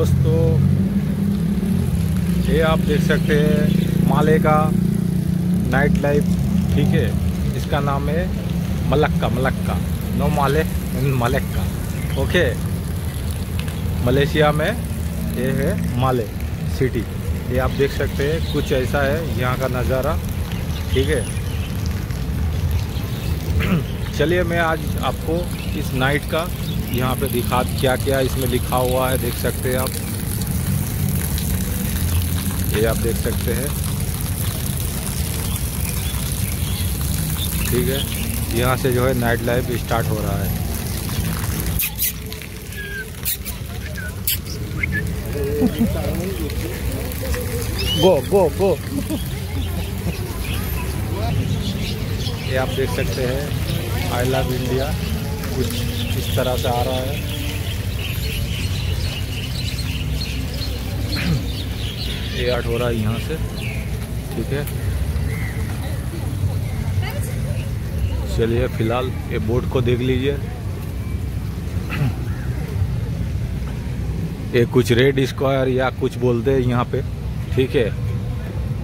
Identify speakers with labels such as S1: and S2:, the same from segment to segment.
S1: दोस्तों, ये आप देख सकते हैं माले का नाइट लाइफ ठीक है? इसका नाम है मलक्का मलक्का। नो माले, इन मलक्का। ओके मलेशिया में ये है माले सिटी ये आप देख सकते हैं, कुछ ऐसा है यहाँ का नज़ारा, ठीक है? चलिए मैं आज आपको इस नाइट का यहाँ पे दिखा क्या क्या इसमें लिखा हुआ है देख सकते हैं आप। ये आप देख सकते हैं। ठीक है। यहाँ से जो है नाइट लाइफ स्टार्ट हो रहा है। गो गो गो ये आप देख सकते हैं। आई लव इंडिया कुछ इस तरह से आ रहा है। ये आठ हो रहा है यहाँ से। ठीक है। चलिए, फ़िलहाल ये बोट को देख लीजिए। ये कुछ रेड स्क्वायर या कुछ बोलते हैं यहाँ पे। ठीक है।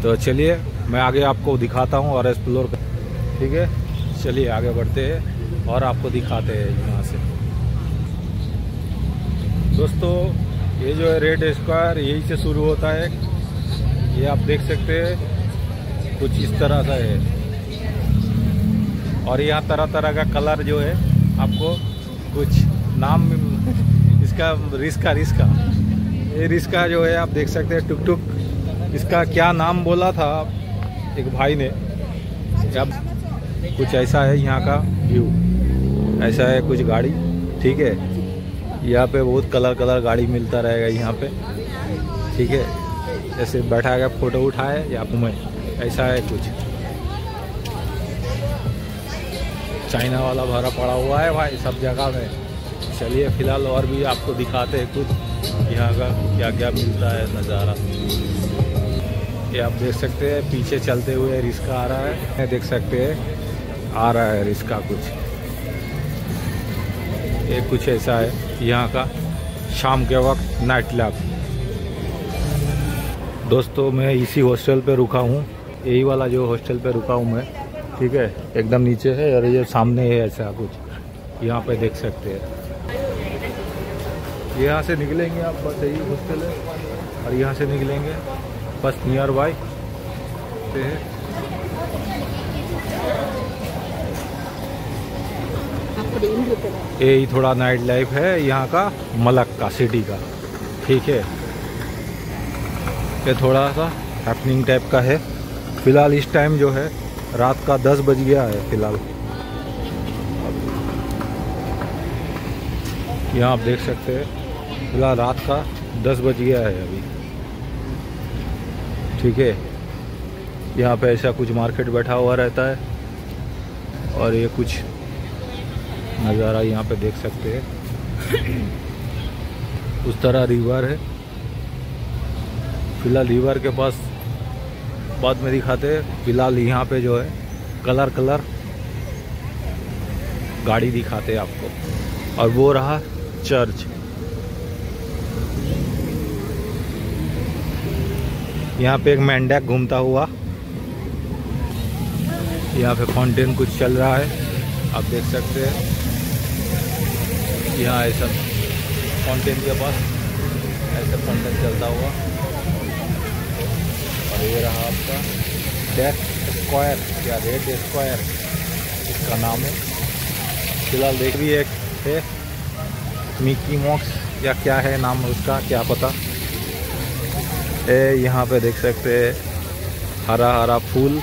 S1: तो चलिए, मैं आगे आपको दिखाता हूँ और एक्सप्लोर कर ठीक है। चलिए, आगे बढ़ते हैं। और आपको दिखाते हैं यहाँ से। दोस्तों, ये जो है रेड स्क्वायर, यही से शुरू होता है। ये आप देख सकते हैं, कुछ इस तरह का है। और यहाँ तरह तरह का कलर जो है, आपको कुछ नाम इसका रिस्का रिस्का। ये रिस्का जो है, आप देख सकते हैं टुक टुक इसका क्या नाम बोला था एक भाई ने। जब कुछ ऐसा है यहाँ का व्यू। ऐसा है कुछ गाड़ी, ठीक है? यहाँ पे बहुत कलर कलर गाड़ी मिलता रहेगा यहाँ पे, ठीक है? जैसे बैठा गया फ़ोटो उठाए या घूमे ऐसा है कुछ। चाइना वाला भरा पड़ा हुआ है भाई सब जगह में। चलिए फ़िलहाल और भी आपको दिखाते हैं कुछ, यहाँ का क्या क्या मिलता है, नज़ारा। ये आप देख सकते हैं, पीछे चलते हुए रिस्का आ रहा है। देख सकते हैं, आ रहा है इसका कुछ। ये कुछ ऐसा है, यहाँ का शाम के वक्त नाइट लैब दोस्तों, मैं इसी हॉस्टल पे रुका हूँ। यही वाला जो हॉस्टल पे रुका हूँ मैं, ठीक है? एकदम नीचे है और ये सामने है ऐसा कुछ। यहाँ पे देख सकते हैं। यहाँ से निकलेंगे आप, बस यही हॉस्टल है। और यहाँ से निकलेंगे। बस नियर बाई है यही थोड़ा नाइट लाइफ है, यहाँ का, मलक का सिटी का। ठीक है? ये थोड़ा सा हैपनिंग टाइप का है। फ़िलहाल इस टाइम जो है, रात का दस बज गया है फ़िलहाल। यहाँ आप देख सकते हैं, फ़िलहाल रात का दस बज गया है अभी। ठीक है? यहाँ पे ऐसा कुछ मार्केट बैठा हुआ रहता है। और ये कुछ नज़ारा यहाँ पे देख सकते हैं। उस तरह रिवर है। फ़िलहाल रिवर के पास बाद में दिखाते हैं। फ़िलहाल यहाँ पे जो है, कलर कलर गाड़ी दिखाते हैं आपको। और वो रहा चर्च। यहाँ पे एक मेंढक घूमता हुआ। यहाँ पे फाउंटेन कुछ चल रहा है। आप देख सकते हैं। यहाँ ऐसा फाउंटेन के पास, ऐसा फाउंटेन चलता हुआ। और ये रहा आपका डेथ स्क्वायर या रेड स्क्वायर इसका नाम है। फ़िलहाल देख भी एक है। मिकी मॉक्स या क्या है नाम उसका, क्या पता। ए, यहाँ पे देख सकते हैं हरा हरा फूल।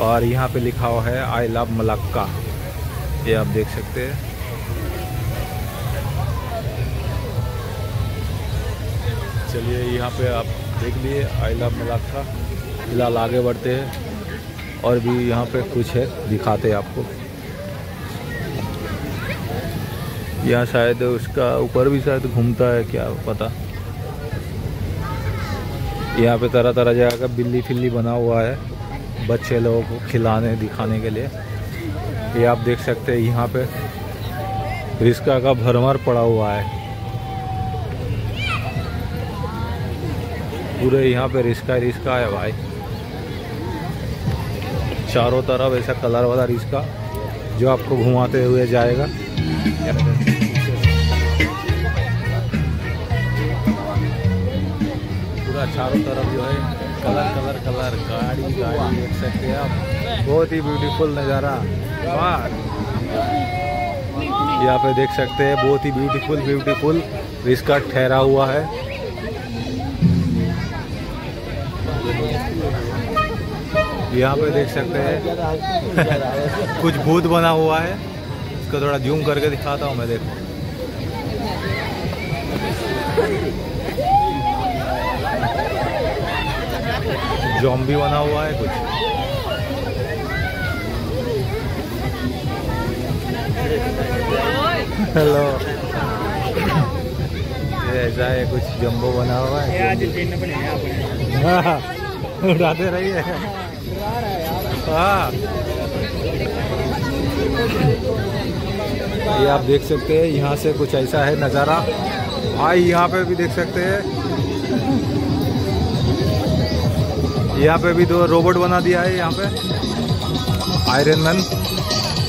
S1: और यहाँ पे लिखा हुआ है आई लव मलक्का ये आप देख सकते हैं। चलिए, यहाँ पे आप देख लिए आई लव मलाखा फ़िलहाल आगे बढ़ते हैं और भी यहाँ पे कुछ है, दिखाते हैं आपको। यहाँ शायद उसका ऊपर भी शायद घूमता है, क्या पता। यहाँ पे तरह तरह जगह का बिल्ली फिल्ली बना हुआ है, बच्चे लोगों को खिलाने, दिखाने के लिए। ये आप देख सकते हैं, यहाँ पे रिस्का का भरमर पड़ा हुआ है। पूरे यहाँ पे रिस्का रिस्का है भाई। चारों तरफ़ ऐसा कलर वाला रिस्का जो आपको घुमाते हुए जाएगा। पूरा चारों तरफ़ जो है, कलर कलर कलर, गाड़ी गाड़ी, देख सकते हैं आप। बहुत ही ब्यूटीफुल नज़ारा। यहाँ पे देख सकते हैं, बहुत ही ब्यूटीफुल ब्यूटीफुल रिस्का ठहरा हुआ है। यहाँ पे देख सकते हैं। कुछ भूत बना हुआ है। इसको थोड़ा जूम करके दिखाता हूँ मैं देखो। जॉम्बी बना हुआ है कुछ। हेलो ऐसा है कुछ जंबो बना हुआ है। हाँ, उड़ाते रहिए। हाँ। ये आप देख सकते हैं, यहाँ से कुछ ऐसा है नज़ारा। भाई, यहाँ पे भी देख सकते हैं। यहाँ पे भी दो रोबोट बना दिया है, यहाँ पे। आयरन मैन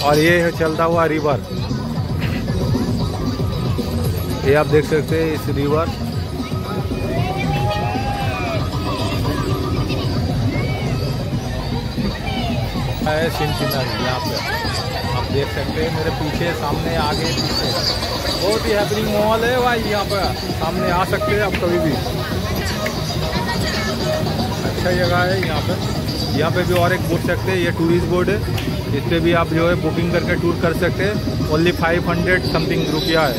S1: और ये है, चलता हुआ रिवर ये आप देख सकते हैं, इस रिवर है सिंचिनरी यहाँ पे। आप देख सकते हैं, मेरे पीछे, सामने, आगे, पीछे। बहुत ही हैपनिंग मॉल है भाई यहाँ पे। सामने आ सकते हैं आप कभी भी। अच्छा जगह है यहाँ पे। यहाँ पे भी और एक बोल सकते हैं, ये टूरिस्ट बोर्ड है। इस पर भी आप जो है बुकिंग करके टूर कर सकते हैं। ओनली फाइव हंड्रेड समथिंग रुपया है।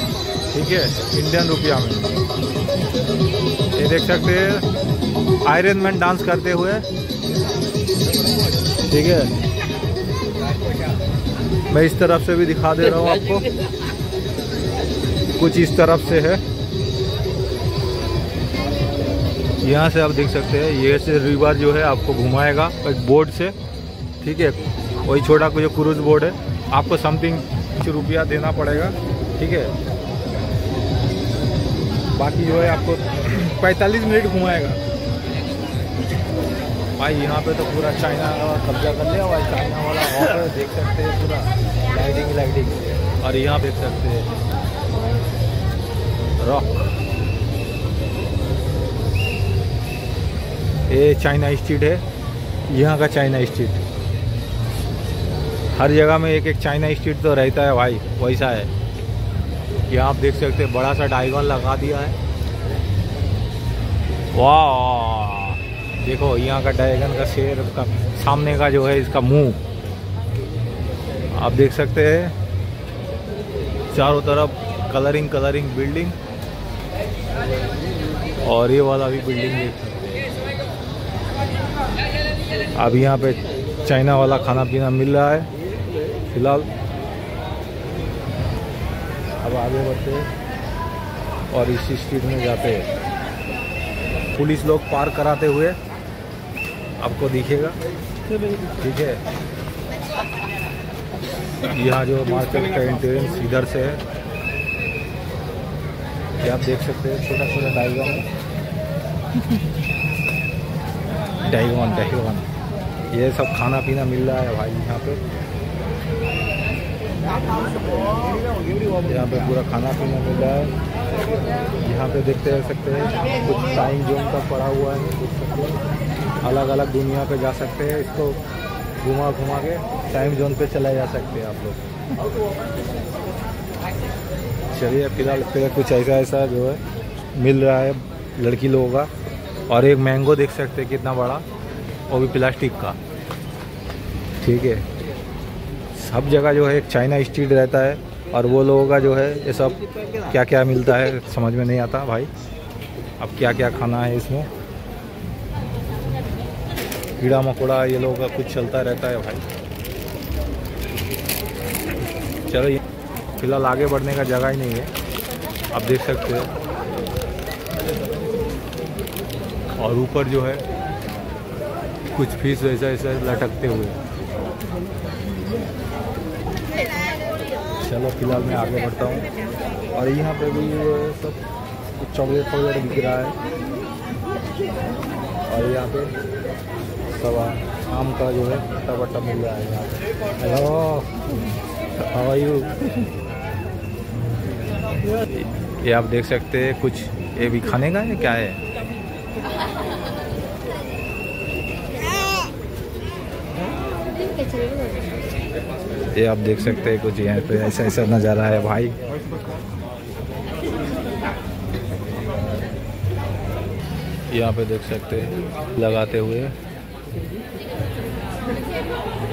S1: ठीक है? इंडियन रुपया में। ये देख सकते हैं आयरन मैन डांस करते हुए। ठीक है? मैं इस तरफ़ से भी दिखा दे रहा हूँ आपको। कुछ इस तरफ़ से है। यहाँ से आप देख सकते हैं, ये से रिवर जो है आपको घुमाएगा एक बोर्ड से, ठीक है? वही छोटा जो क्रूज बोर्ड है। आपको समथिंग कुछ रुपया देना पड़ेगा, ठीक है? बाकी जो है आपको 45 मिनट घुमाएगा। भाई, यहाँ पे तो पूरा चाइना कब्जा कर लिया हुआ चाइना वाला वहाँ देख सकते हैं पूरा। लाइटिंग लाइटिंग और यहाँ देख सकते हैं। रॉक ये चाइना स्ट्रीट है। यहाँ का चाइना स्ट्रीट हर जगह में एक एक चाइना स्ट्रीट तो रहता है भाई, वैसा है। यहाँ आप देख सकते हैं, बड़ा सा डायगॉन लगा दिया है। वाह! देखो, यहाँ का डायगन का शेर का सामने का जो है इसका मुँह। आप देख सकते हैं, चारों तरफ़ कलरिंग कलरिंग बिल्डिंग और ये वाला भी बिल्डिंग देख सकते अब यहाँ पे चाइना वाला खाना पीना मिल रहा है, फ़िलहाल। अब आगे बढ़ते और इस स्ट्रीट में जाते हैं। पुलिस लोग पार कराते हुए आपको दिखेगा? ठीक है। यहाँ जो मार्केट का एंट्रेंस इधर से है। ये आप देख सकते हैं? छोटा छोटा डाइगॉन डाइगॉन डाइगॉन ये सब खाना पीना मिल रहा है भाई यहाँ पे। यहाँ पे पूरा खाना पीना मिल रहा है। यहाँ पे देखते रह सकते हैं। कुछ टाइम जोन का पड़ा हुआ है, देख सकते हैं। अलग अलग दुनिया पे जा सकते हैं, इसको घुमा घुमा के टाइम जोन पे चला जा सकते हैं आप लोग। चलिए फ़िलहाल फिर कुछ ऐसा ऐसा जो है, मिल रहा है लड़की लोगों का। और एक मैंगो देख सकते हैं कितना बड़ा, वो भी प्लास्टिक का। ठीक है। सब जगह जो है, एक चाइना स्ट्रीट रहता है, और वो लोगों का जो है, ये सब क्या क्या मिलता है, समझ में नहीं आता भाई। अब क्या क्या खाना है इसमें? कीड़ा मकोड़ा, ये लोगों का कुछ चलता रहता है भाई। चलो ये फ़िलहाल आगे बढ़ने का जगह ही नहीं है। आप देख सकते हैं। और ऊपर जो है, कुछ फ़ीस वैसा ऐसा लटकते हुए। चलो फ़िलहाल मैं आगे बढ़ता हूँ। और यहाँ पे भी सब कुछ चॉकलेट वगैरह बिक रहा है। और यहाँ पे सब आम का जो है पट्टा पट्टा मिल रहा है हेलो। हाउ आर यू ये आप देख सकते हैं कुछ। ये भी खाने का है, क्या है? ये आप देख सकते हैं कुछ यहाँ पे ऐसा ऐसा नज़ारा है, भाई। यहाँ पे देख सकते हैं, लगाते हुए।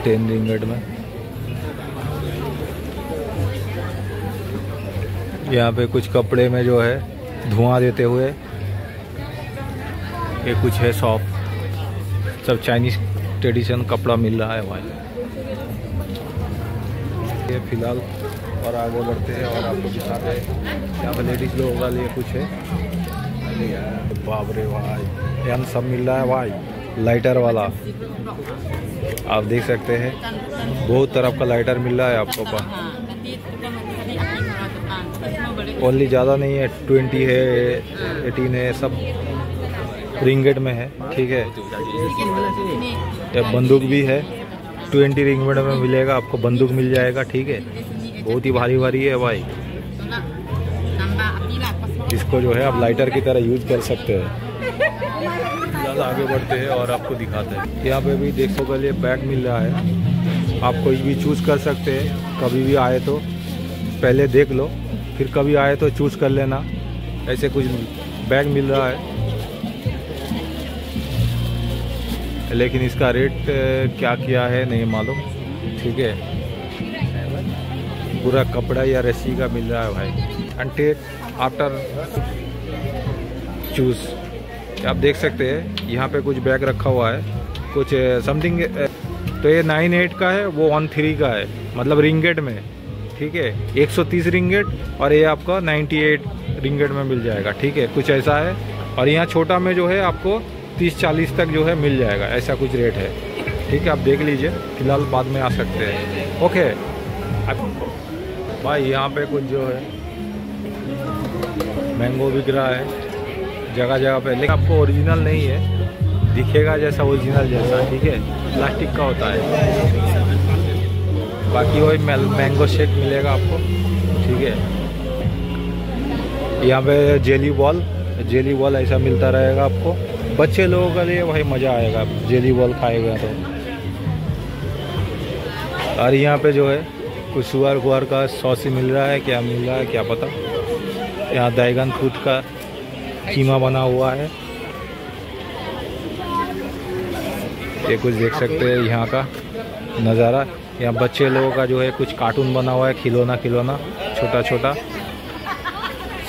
S1: टेन रिंगट में। यहाँ पे कुछ कपड़े में जो है, धुआँ देते हुए, ये कुछ है शॉप सब चाइनीज़ ट्रेडिशन कपड़ा मिल रहा है भाई। ये फ़िलहाल और आगे बढ़ते हैं और आपको दिखाते हैं। यहाँ पे लेडीज़ लोगों कुछ है। बाबरे भाई, यहाँ सब मिल रहा है भाई। लाइटर वाला। आप देख सकते हैं। बहुत तरफ़ का लाइटर मिल रहा है आपको पास ओनली ज़्यादा नहीं है, ट्वेंटी है, एटीन है, सब रिंगेट में है, ठीक है। बंदूक भी है, ट्वेंटी रिंगेट में मिलेगा, आपको बंदूक मिल जाएगा, ठीक है। बहुत ही भारी भारी है भाई। इसको जो है आप लाइटर की तरह यूज़ कर सकते हैं। ज़्यादा आगे बढ़ते हैं और आपको दिखाते हैं। यहाँ पे भी देखो के लिए बैग मिल रहा है। आप कोई भी चूज़ कर सकते हैं। कभी भी आए तो पहले देख लो, फिर कभी आए तो चूज़ कर लेना। ऐसे कुछ बैग मिल रहा है। लेकिन इसका रेट क्या किया है नहीं मालूम। ठीक है। पूरा कपड़ा या रस्सी का मिल रहा है भाई। एंड आफ्टर चूज़ आप देख सकते हैं, यहाँ पे कुछ बैग रखा हुआ है, कुछ समथिंग तो ये नाइन एट का है, वो वन थ्री का है मतलब रिंगेट में, ठीक है 130 रिंगेट और ये आपका 98 रिंगेट में मिल जाएगा, ठीक है, कुछ ऐसा है, और यहाँ छोटा में जो है आपको 30-40 तक जो है मिल जाएगा, ऐसा कुछ रेट है, ठीक है, आप देख लीजिए, फ़िलहाल बाद में आ सकते हैं, ओके भाई यहाँ पे कुछ जो है, मैंगो बिक रहा है जगह जगह पे। लेकिन आपको ओरिजिनल नहीं है। दिखेगा जैसा ओरिजिनल जैसा, ठीक है? प्लास्टिक का होता है। बाकी वही मैंगो शेक मिलेगा आपको, ठीक है? यहाँ पे जेली बॉल जेली बॉल ऐसा मिलता रहेगा आपको। बच्चे लोगों के लिए भाई मज़ा आएगा। जेली बॉल खाएगा तो। और यहाँ पे जो है, कुछ सुअर गुअर का सॉसी मिल रहा है, क्या मिल रहा है, क्या पता? यहाँ दैगन खुद का कीमा बना हुआ है। ये कुछ देख सकते हैं यहाँ का नज़ारा। यहाँ बच्चे लोगों का जो है कुछ कार्टून बना हुआ है, खिलौना खिलौना छोटा छोटा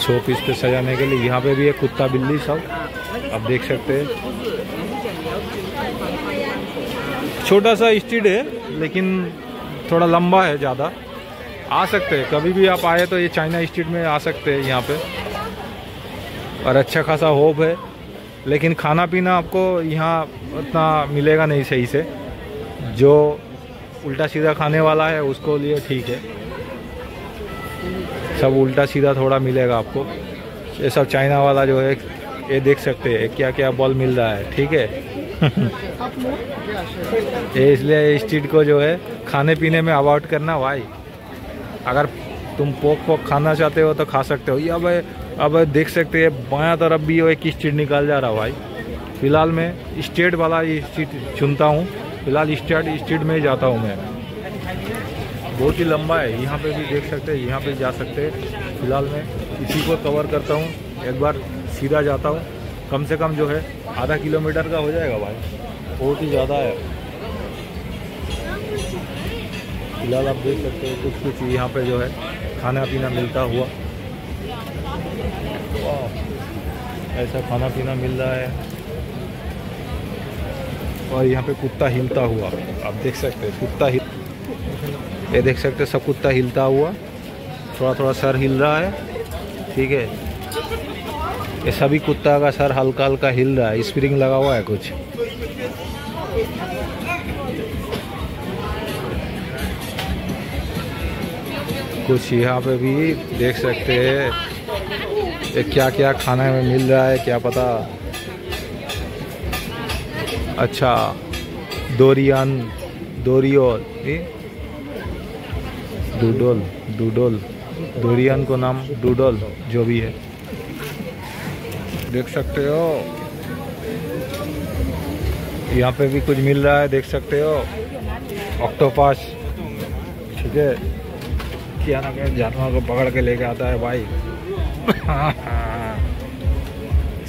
S1: शो पीस पे सजाने के लिए। यहाँ पे भी है कुत्ता बिल्ली सब। आप देख सकते हैं। छोटा सा स्ट्रीट है, लेकिन थोड़ा लंबा है ज़्यादा। आ सकते हैं। कभी भी आप आए तो ये चाइना स्ट्रीट में आ सकते हैं यहाँ पे। और अच्छा खासा होप है। लेकिन खाना पीना आपको यहाँ उतना मिलेगा नहीं सही से। जो उल्टा सीधा खाने वाला है, उसको लिए ठीक है। सब उल्टा सीधा थोड़ा मिलेगा आपको। ये सब चाइना वाला जो है, ये देख सकते हैं क्या क्या बॉल मिल रहा है, ठीक है? ये इसलिए स्ट्रीट को जो है खाने पीने में अवॉइड करना, भाई। अगर तुम पोक पोक खाना चाहते हो तो खा सकते हो। या भाई अब देख सकते हैं, बाया तरफ़ भी एक स्ट्रीट निकाल जा रहा है भाई। फ़िलहाल मैं स्टेट वाला स्ट्रीट चुनता हूँ। फ़िलहाल स्टेट स्ट्रीट में जाता हूँ मैं। बहुत ही लंबा है, यहाँ पे भी देख सकते हैं, यहाँ पे जा सकते हैं। फ़िलहाल मैं इसी को कवर करता हूँ। एक बार सीधा जाता हूँ। कम से कम जो है, आधा किलोमीटर का हो जाएगा भाई। बहुत ही ज़्यादा है। फ़िलहाल आप देख सकते हो कुछ कुछ यहाँ पे जो है खाना पीना मिलता हुआ। ऐसा खाना पीना मिल रहा है। और यहाँ पे कुत्ता हिलता हुआ। आप देख सकते हैं, कुत्ता हिल ये देख सकते हैं, सब कुत्ता हिलता हुआ। थोड़ा थोड़ा सर हिल रहा है। ठीक है। ये सभी कुत्ता का सर हल्का हल्का हिल रहा है। स्प्रिंग लगा हुआ है कुछ। कुछ यहाँ पे भी देख सकते हैं। क्या क्या खाने में मिल रहा है, क्या पता? अच्छा डोरियन डोरियोल ये? डूडोल डूडोल डोरियन को नाम डूडोल, जो भी है। देख सकते हो। यहाँ पे भी कुछ मिल रहा है, देख सकते हो। ऑक्टोपास। ठीक है। क्या ना क्या, जानवर को पकड़ के लेके आता है, भाई।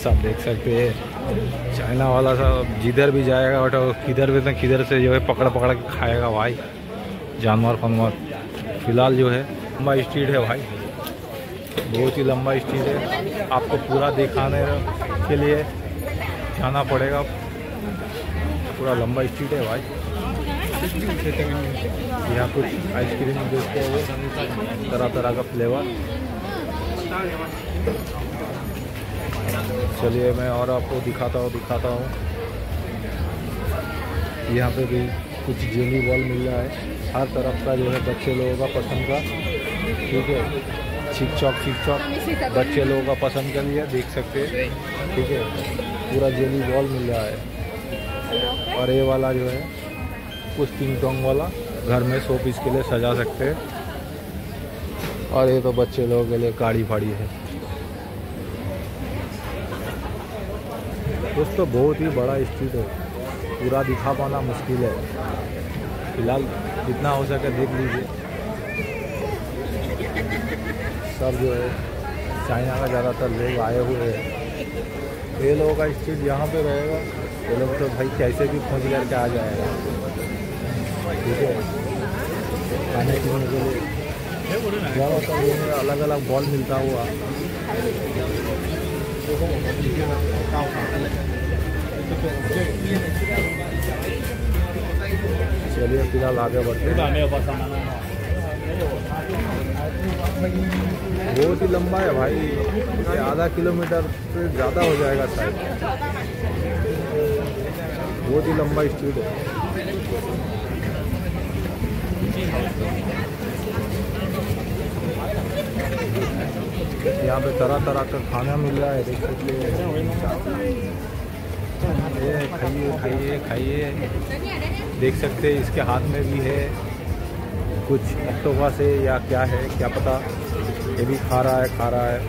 S1: सब देख सकते हैं। चाइना वाला सब जिधर भी जाएगा बट किधर भी तो किधर से जो है पकड़ पकड़ के खाएगा भाई। जानवर फनवर फ़िलहाल जो है लंबा स्ट्रीट है भाई। बहुत ही लंबा स्ट्रीट है। आपको पूरा दिखाने के लिए जाना पड़ेगा। पूरा लंबा स्ट्रीट है भाई। यहाँ कुछ आइसक्रीम बेचते हुए तरह तरह का फ्लेवर चलिए मैं और आपको दिखाता हूँ दिखाता हूँ। यहाँ पे भी कुछ जेली बॉल मिल रहा है। हर तरफ़ का जो है बच्चे लोगों का पसंद का ठीक है? छिक चौक छिक चौक बच्चे लोगों का पसंद का लिया देख सकते हैं ठीक है? पूरा जेली बॉल मिल रहा है। और ये वाला जो है कुछ टिंग टोंग वाला घर में सौ पीस के लिए सजा सकते हैं। और ये तो बच्चे लोगों के लिए गाड़ी फाड़ी है। दोस्तों बहुत ही बड़ा स्ट्रीट है। पूरा दिखा पाना मुश्किल है। फ़िलहाल जितना हो सके देख लीजिए। सब जो है, चाइना का ज़्यादातर लोग आए हुए हैं। ये लोगों का स्ट्रीट यहाँ पे रहेगा। ये लोग तो भाई कैसे भी खोज करके आ जाएगा। ठीक है। खाने पीने के लिए। अलग अलग बॉल मिलता हुआ। चलिए फ़िलहाल आगे बढ़ते हैं बहुत ही लंबा है। भाई आधा किलोमीटर से ज़्यादा हो जाएगा शायद बहुत ही लंबा स्ट्रीट है। यहाँ पे तरह तरह का खाना मिल रहा है, देख सकते ये खाइए खाइए खाइए। देख सकते हैं, इसके हाथ में भी है। कुछ अक्टोबा से या क्या है, क्या पता। ये भी खा रहा है, खा रहा है।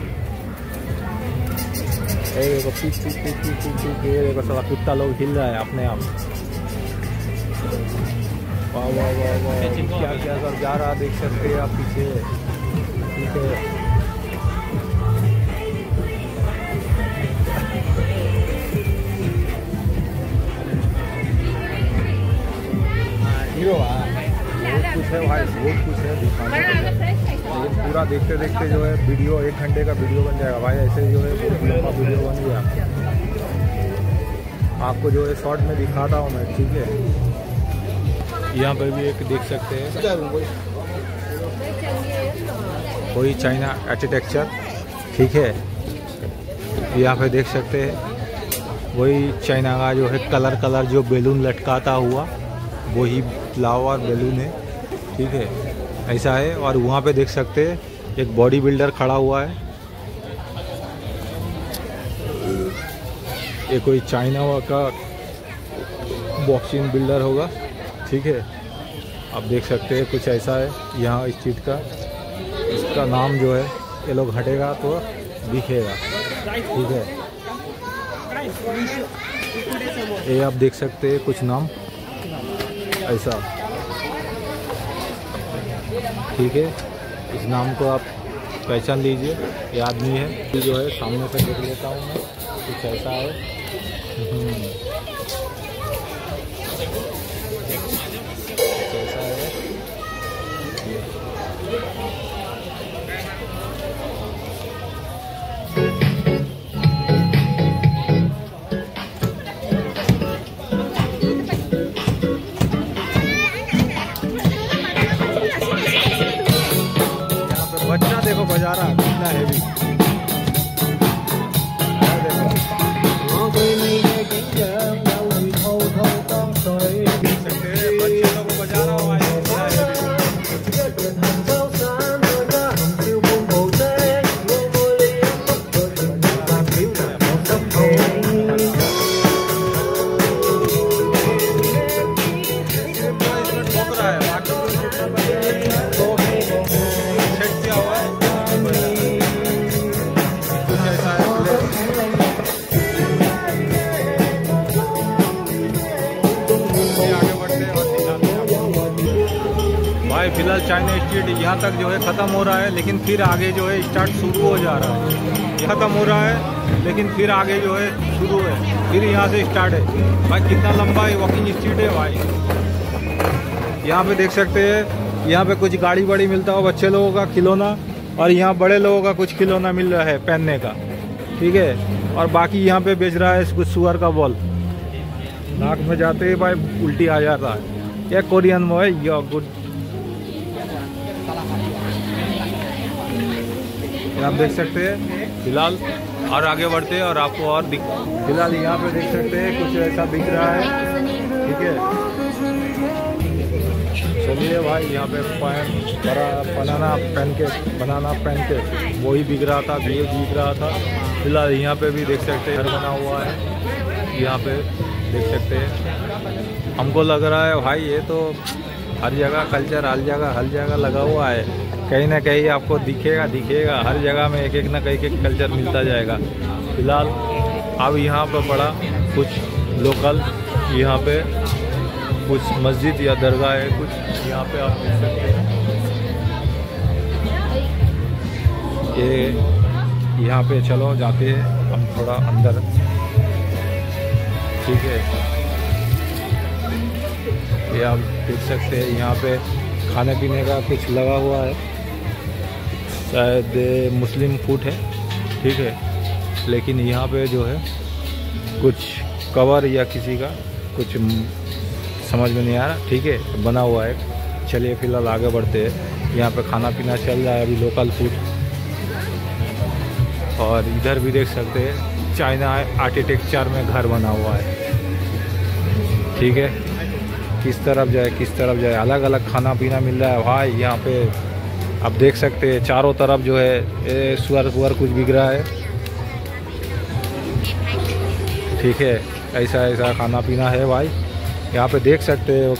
S1: देखो पीछ पीछ पीछ पीछ पीछ ये देखो सारा कुत्ता लोग हिल रहा है अपने आप। वाह वाह वाह वाह। क्या क्या सब जा रहा देख सकते हैं आप पीछे। ठीक है। देखते देखते जो है वीडियो, एक घंटे का वीडियो बन जाएगा। भाई, ऐसे जो है बहुत लंबा वीडियो बन गया। आपको जो है शॉर्ट में दिखाता हूँ मैं, ठीक है? यहाँ पर भी एक देख सकते हैं। कोई चाइना आर्किटेक्चर ठीक है? यहाँ पे देख सकते हैं। वही चाइना का जो है कलर कलर जो बैलून लटकाता हुआ, वही फ्लावर बैलून है, ठीक है? ऐसा है, और वहाँ पे देख सकते हैं एक बॉडी बिल्डर खड़ा हुआ है। ये कोई चाइना का बॉक्सिंग बिल्डर होगा। ठीक है। आप देख सकते हैं कुछ ऐसा है यहाँ इस चीज़ का। इसका नाम जो है, ये लोग हटेगा तो दिखेगा। ठीक है। ये आप देख सकते हैं कुछ नाम। ऐसा। ठीक है। नाम को आप पहचान लीजिए, ये आदमी है। जो है, सामने से देख लेता हूँ मैं, कुछ ऐसा है। बच्चा देखो बजा रहा है फिर आगे जो है स्टार्ट शुरू हो जा रहा है। ख़त्म हो रहा है, लेकिन फिर आगे जो है शुरू है। फिर यहाँ से स्टार्ट है। भाई, कितना लंबा है वॉकिंग स्ट्रीट है भाई। यहाँ पे देख सकते हैं, यहाँ पे कुछ गाड़ी वाड़ी मिलता हो बच्चे लोगों का खिलौना, और यहाँ बड़े लोगों का कुछ खिलौना मिल रहा है पहनने का। ठीक है? और बाकी यहाँ पे बेच रहा है कुछ सुअर का बॉल नाक में जाते ही भाई उल्टी आ जाता है। ये कोरियन में है, या गुड आप देख सकते हैं। फ़िलहाल और आगे बढ़ते हैं और आपको और दिख फ़िलहाल यहाँ पे देख सकते हैं कुछ ऐसा दिख रहा है। ठीक है। चलिए भाई यहाँ पे पैन बड़ा बनाना पैन के बनाना पैन के। वही बिक रहा था भी बिक रहा था। फ़िलहाल यहाँ पे भी देख सकते हैं घर बना हुआ है। यहाँ पे देख सकते हैं। हमको लग रहा है भाई ये तो हर जगह कल्चर हर जगह हर जगह लगा हुआ है। कहीं ना कहीं आपको दिखेगा दिखेगा। हर जगह में एक एक ना कहीं एक कल्चर मिलता जाएगा। फ़िलहाल, अब यहाँ पर पड़ा कुछ लोकल यहाँ पे कुछ मस्जिद या दरगाह है, कुछ यहाँ पे आप देख सकते हैं। ये यहाँ पे चलो, जाते हैं, हम थोड़ा अंदर। ठीक है। ये आप देख सकते हैं, यहाँ पे खाने पीने का कुछ लगा हुआ है। शायद मुस्लिम फ़ूड है, ठीक है, लेकिन यहाँ पे जो है, कुछ कवर या किसी का कुछ समझ में नहीं आ रहा, ठीक है, बना हुआ है। चलिए फ़िलहाल आगे बढ़ते हैं। यहाँ पे खाना पीना चल रहा है अभी लोकल फ़ूड और इधर भी देख सकते हैं चाइना आर्किटेक्चर में घर बना हुआ है। ठीक है, किस तरफ़ जाए, किस तरफ़ जाए अलग अलग खाना पीना मिल रहा है। भाई, यहाँ पे आप देख सकते हैं, चारों तरफ़ जो है सुअर सुअर कुछ बिक रहा है। ठीक है, ऐसा ऐसा खाना पीना है भाई। यहाँ पे देख सकते हो,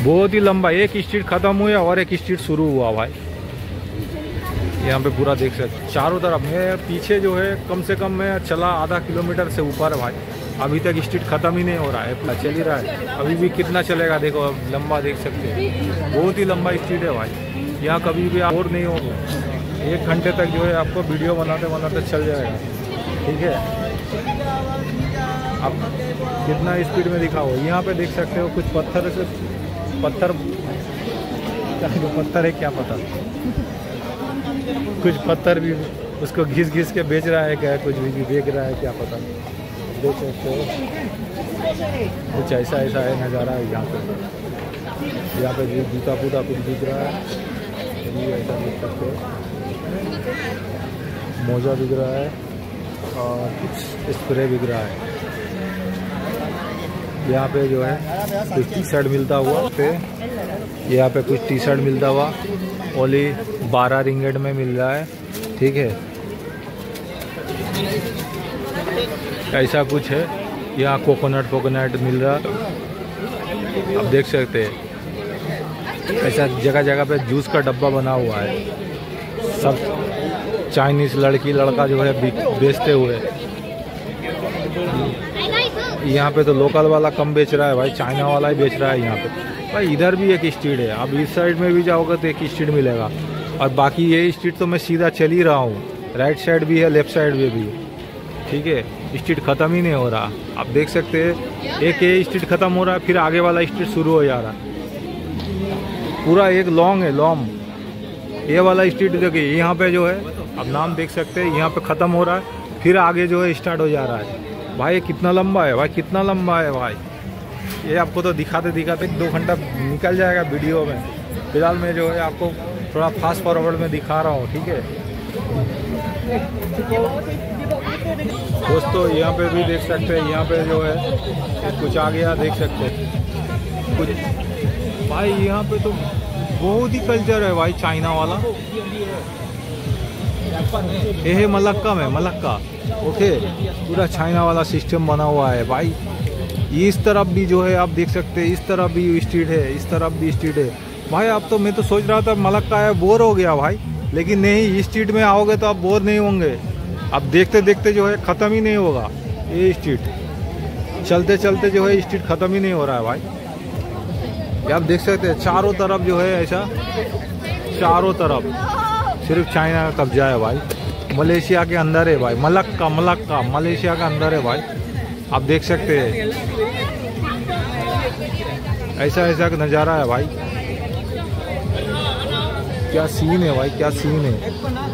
S1: बहुत ही लंबा, एक स्ट्रीट ख़त्म हुआ और एक स्ट्रीट शुरू हुआ भाई। यहाँ पे पूरा देख सकते चारों तरफ़। मैं पीछे जो है, कम से कम मैं चला आधा किलोमीटर से ऊपर भाई। अभी तक स्ट्रीट ख़त्म ही नहीं हो रहा है चल ही रहा है। अभी भी कितना चलेगा, देखो, अब लंबा देख सकते हैं। बहुत ही लंबा स्ट्रीट है भाई। यहाँ कभी भी और नहीं होगा। एक घंटे तक जो है आपको वीडियो बनाते बनाते चल जाएगा। ठीक है? अब कितना स्पीड में दिखाओ। यहाँ पे देख सकते हो कुछ पत्थर से पत्थर पत्थर है क्या पता? कुछ पत्थर भी उसको घिस घिस के बेच रहा है क्या? कुछ भी बेच रहा है क्या पता? देख सकते हो। कुछ ऐसा ऐसा है नज़ारा है यहाँ पे। यहाँ पे जो जूता पूता कुछ दिख रहा है। चलिए ऐसा देख सकते हो। मोजा बिक रहा है और कुछ स्प्रे बिक रहा है। यहाँ पे जो है, कुछ टी शर्ट मिलता हुआ पे। यहाँ पे कुछ टी शर्ट मिलता हुआ। ओली बारह रिंगेट में मिल रहा है। ठीक है। ऐसा कुछ है? यहाँ कोकोनट वोकोनट मिल रहा। आप देख सकते हैं। ऐसा जगह जगह पे जूस का डब्बा बना हुआ है। सब चाइनीज़ लड़की, लड़का जो है बेचते हुए। यहाँ पे तो लोकल वाला कम बेच रहा है भाई चाइना वाला ही बेच रहा है यहाँ पे। भाई, इधर भी एक स्ट्रीट है। अब इस साइड में भी जाओगे तो एक स्ट्रीट मिलेगा। और बाकी ये स्ट्रीट तो मैं सीधा चल ही रहा हूँ। राइट साइड भी है लेफ़्ट साइड में भी। ठीक है स्ट्रीट ख़त्म ही नहीं हो रहा। आप देख सकते हैं, एक ये स्ट्रीट ख़त्म हो रहा है फिर आगे वाला स्ट्रीट शुरू हो जा रहा। पूरा एक लॉन्ग है लॉन्ग ये वाला स्ट्रीट देखिए, यहाँ पे जो है अब नाम देख सकते हैं, यहाँ पे ख़त्म हो रहा है, फिर आगे जो है स्टार्ट हो जा रहा है। भाई कितना लंबा है, भाई, कितना लंबा है, भाई। ये आपको तो दिखाते दिखाते दो घंटा निकल जाएगा वीडियो में। फ़िलहाल मैं जो है आपको थोड़ा फास्ट फॉरवर्ड में दिखा रहा हूँ, ठीक है। दोस्तों, यहाँ पे भी देख सकते हैं, यहाँ पे जो है, कुछ आ गया देख सकते हैं। कुछ भाई, यहाँ पे तो बहुत ही कल्चर है भाई चाइना वाला। ये है मलक्का में, मलक्का। ओके पूरा चाइना वाला सिस्टम बना हुआ है भाई। इस तरफ़ भी जो है, आप देख सकते हैं, इस तरफ़ भी स्ट्रीट है, इस तरफ़ भी स्ट्रीट है। भाई, आप तो मैं तो सोच रहा था मलक्का है बोर हो गया भाई। लेकिन नहीं स्ट्रीट में आओगे तो आप बोर नहीं होंगे। अब देखते देखते जो है ख़त्म ही नहीं होगा, ये स्ट्रीट चलते चलते जो है स्ट्रीट ख़त्म ही नहीं हो रहा है भाई। आप देख सकते हैं, चारों तरफ़ जो है ऐसा, चारों तरफ़, सिर्फ़ चाइना का कब्जा है भाई। मलेशिया के अंदर है भाई मलक्का मलक्का मलेशिया के अंदर है भाई। आप देख सकते हैं। ऐसा ऐसा का नज़ारा है भाई। क्या सीन है भाई, क्या सीन है?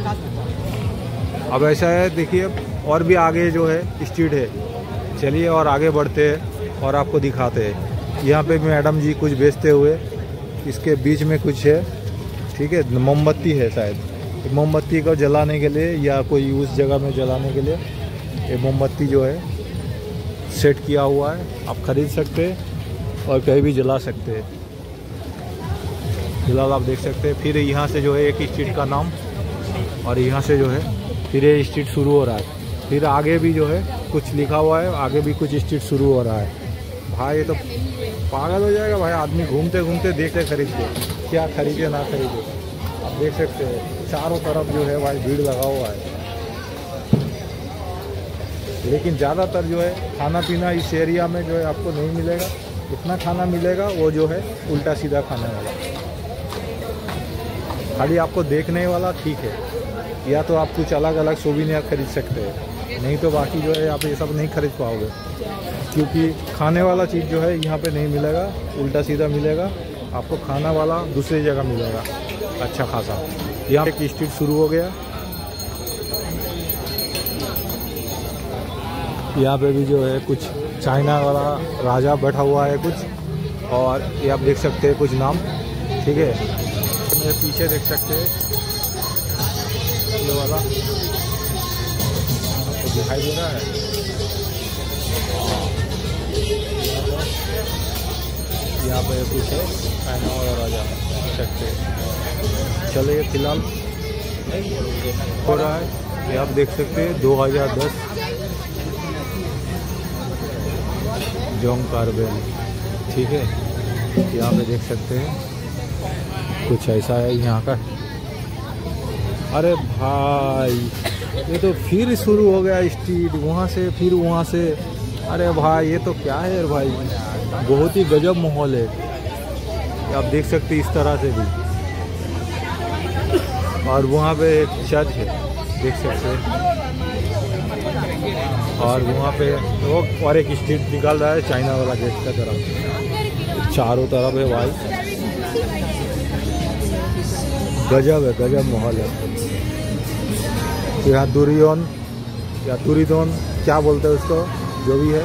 S1: अब ऐसा है, देखिए, और भी आगे जो है, स्ट्रीट है। चलिए और आगे बढ़ते हैं और आपको दिखाते हैं। यहाँ पे मैडम जी कुछ बेचते हुए, इसके बीच में कुछ है, ठीक है, मोमबत्ती है शायद। मोमबत्ती को जलाने के लिए या कोई उस जगह में जलाने के लिए ये मोमबत्ती जो है, सेट किया हुआ है। आप खरीद सकते हैं और कहीं भी जला सकते हैं। फ़िलहाल आप देख सकते हैं। फिर यहाँ से जो है, एक स्ट्रीट का नाम और यहाँ से जो है फिर ये स्ट्रीट शुरू हो रहा है। फिर आगे भी जो है, कुछ लिखा हुआ है, आगे भी कुछ स्ट्रीट शुरू हो रहा है। भाई, ये तो पागल हो जाएगा भाई, आदमी घूमते घूमते देखते खरीद के क्या खरीदे, ना खरीदे। आप देख सकते हैं, चारों तरफ़ जो है भाई भीड़ लगा हुआ है। लेकिन ज़्यादातर जो है खाना पीना इस एरिया में जो है आपको नहीं मिलेगा। इतना खाना मिलेगा, वो जो है उल्टा सीधा खाने वाला खाली आपको देखने वाला ठीक है। या तो आप कुछ अलग अलग सोविनियर खरीद सकते हैं। नहीं तो बाकी जो है, आप ये सब नहीं खरीद पाओगे। क्योंकि खाने वाला चीज़ जो है, यहाँ पे नहीं मिलेगा, उल्टा सीधा मिलेगा, आपको खाना वाला दूसरी जगह मिलेगा। अच्छा खासा। यहाँ एक स्ट्रीट शुरू हो गया। यहाँ पे भी जो है, कुछ चाइना वाला राजा बैठा हुआ है कुछ। और ये आप देख सकते हैं कुछ नाम। ठीक है। पीछे देख सकते हैं। ये वाला। आपको दिखाई दे रहा है? यहाँ पे कुछ है चाइना वाला राजा। सकते हैं। चलिए, फ़िलहाल हो रहा है। ये आप देख सकते हैं 2010 जोंग कार्बेल ठीक है। यहाँ पे देख सकते हैं, कुछ ऐसा है यहाँ का। अरे भाई, ये तो फिर शुरू हो गया स्ट्रीट वहाँ से फिर वहाँ से। अरे भाई, ये तो क्या है भाई? बहुत ही गजब माहौल है। आप देख सकते इस तरह से भी। और वहाँ पे एक चर्च है, देख सकते और वहाँ पे वो और एक स्ट्रीट निकाल रहा है, चाइना वाला गेट का तरफ़। चारों तरफ़ है भाई। गजब है, गजब माहौल है। यहाँ दुरियोन या तुरिदोन क्या बोलते हैं उसको? जो भी है।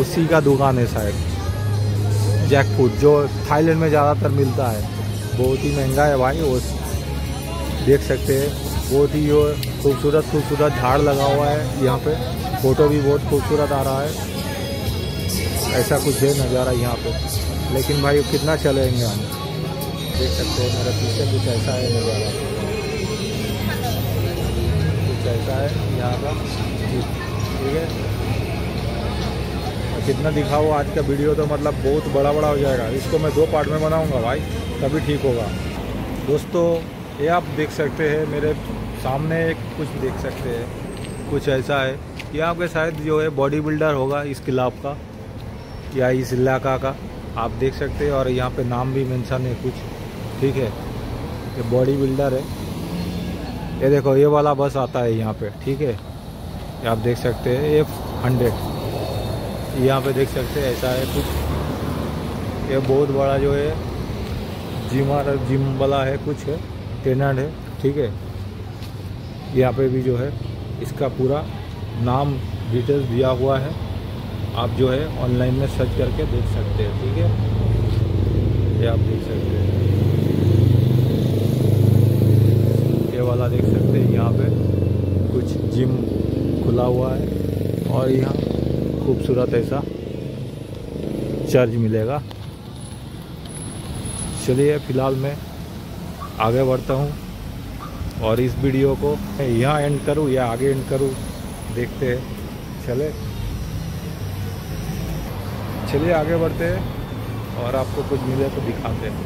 S1: उसी का दुकान है शायद। जैकफ्रूट जो थाईलैंड में ज़्यादातर मिलता है। बहुत ही महँगा है भाई वो। देख सकते हैं। बहुत ही जो खूबसूरत खूबसूरत झाड़ लगा हुआ है यहाँ पे। फ़ोटो भी बहुत खूबसूरत आ रहा है। ऐसा कुछ है नज़ारा यहाँ पे। लेकिन भाई कितना चलेंगे हम। देख सकते हैं मेरे पीछे कुछ ऐसा है नज़ारा। है यहाँ का। ठीक है। कितना दिखा हुआ आज का वीडियो तो मतलब बहुत बड़ा बड़ा हो जाएगा। इसको मैं दो पार्ट में बनाऊँगा भाई, तभी ठीक होगा। दोस्तों, ये आप देख सकते हैं, मेरे सामने कुछ देख सकते हैं। कुछ ऐसा है यहाँ पे शायद जो है बॉडी बिल्डर होगा इस क्लाब का, या इस इलाका का, आप देख सकते हैं। और यहाँ पे नाम भी मेंशन है कुछ। ठीक है। ये बॉडी बिल्डर है। ये देखो, ये वाला बस आता है यहाँ पे, ठीक है? ये आप देख सकते हैं एफ़ हंड्रेड यहाँ पे देख सकते हैं, ऐसा है कुछ। ये बहुत बड़ा जो है, जिम जिम वाला है कुछ है टेनेंट है, ठीक है? यहाँ पे भी जो है, इसका पूरा नाम डिटेल्स दिया हुआ है। आप जो है ऑनलाइन में सर्च करके देख सकते हैं, ठीक है? ये आप देख सकते हैं। ये वाला देख सकते हैं, यहाँ पे कुछ जिम खुला हुआ है और यहाँ खूबसूरत ऐसा चर्च मिलेगा। चलिए, फ़िलहाल मैं आगे बढ़ता हूँ और इस वीडियो को यहाँ एंड करूँ या आगे एंड करूँ, देखते हैं। चले। चलिए, आगे बढ़ते हैं और आपको कुछ मिले तो दिखाते हैं।